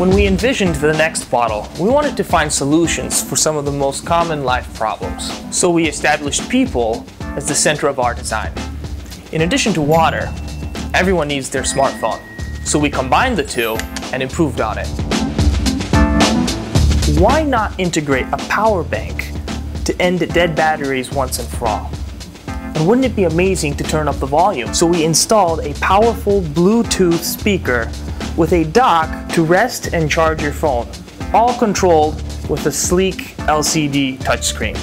When we envisioned the next bottle, we wanted to find solutions for some of the most common life problems. So we established people as the center of our design. In addition to water, everyone needs their smartphone. So we combined the two and improved on it. Why not integrate a power bank to end dead batteries once and for all? And wouldn't it be amazing to turn up the volume? So we installed a powerful Bluetooth speaker with a dock to rest and charge your phone, all controlled with a sleek LCD touchscreen.